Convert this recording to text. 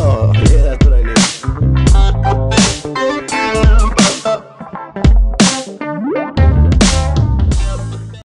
Oh.